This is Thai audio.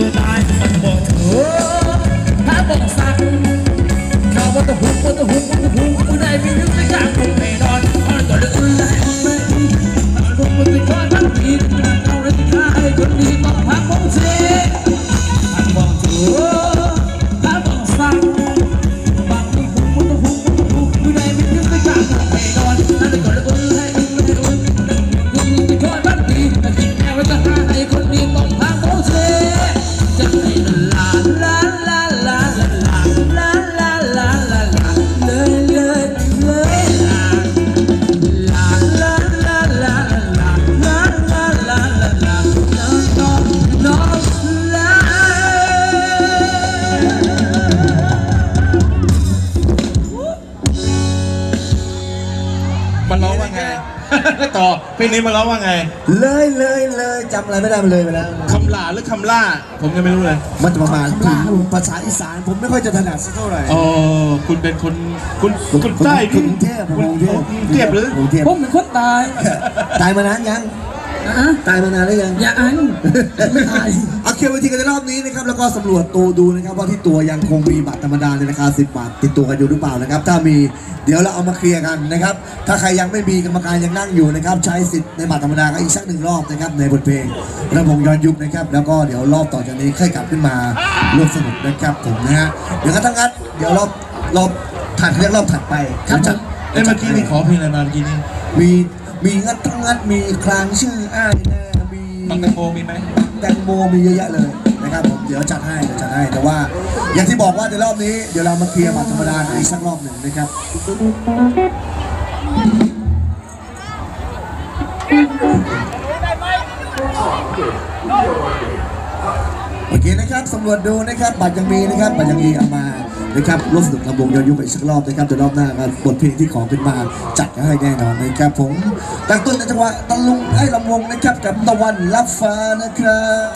tonight เพลงนี้มันร้องว่าไงเลยเลยเลยจำอะไรไม่ได้มันเลยไปแล้วคำลาหรือคำล่า ผมยังไม่รู้เลยมันจะประมาณถึงภาษาอีสานผมไม่ค่อยจะถนัดสักเท่าไหร่อ๋อคุณเป็นคนคุณคุณใต้กรุงเทพคุณกรุงเทพกรุงเทพหรือกรุงเทพผมเป็นคนตาย ตายมานานยังอะตายมานานแล้วยังอย่าอันไม่ตาย เอาเคลียร์เวทีกันในรอบนี้นะครับแล้วก็สำรวจตัวดูนะครับว่าที่ตัวยังคงมีบัตรธรรมดาในราคา 10 บาทติดตัวกันอยู่หรือเปล่านะครับ ถ้ามีเดี๋ยวเราเอามาเคลียร์กันนะครับ ถ้าใครยังไม่มีกรรมการยังนั่งอยู่นะครับ ใช้สิทธิ์ในบัตรธรรมดาก็อีกสักหนึ่งรอบนะครับในบทเพลงระวงย้อนยุคนะครับ แล้วก็เดี๋ยวรอบต่อจากนี้ค่อยกลับขึ้นมาร่วมสนุกนะครับผมนะฮะเดี๋ยวก็ทั้งนั้นเดี๋ยวรอบรอบถัดเรียกรอบถัดไปครับเดี๋ยวจัดเอ้ยเมื่อกี้นี่ขอเพลงอะไรมาเมื่อกี้นี่มีมีงัดทั้งงัดมีคลางชื่ออ้ายแน่ มีบังแตงโมมีไหมแตงโมมีเยอะแยะเลยนะครับผมเดี๋ยวจัดให้เดี๋ยวจัดให้แต่ว่า อย่างที่บอกว่าในรอบนี้เดี๋ยวเรามาเคลียร์บัตรธรรมดากันอีกสักรอบหนึ่งนะครับโอเคนะครับสำรวจดูนะครับบัตรยังมีนะครับบัตรยังมีเอามา นะครับร่วมสนุกกับวงย้อนยุคอีกสักรอบนะครับเดี๋ยวรอบหน้าก็บทเพลงที่ขอขึ้นมาจัดให้แน่นอนนะครับผมตั้งต้นในจังหวะตะลุงไอ้ลำวงนะครับกับตะวันรับฟ้านะครับ